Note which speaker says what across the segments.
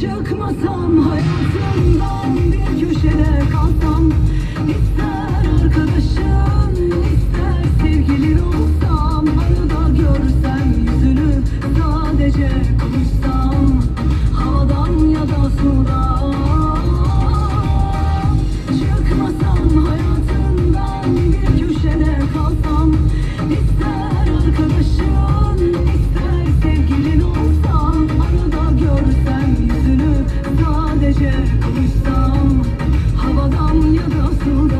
Speaker 1: Çıkmasam kalsam Kavuşsam havadan ya da sudan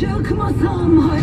Speaker 1: Çıkmasam hayal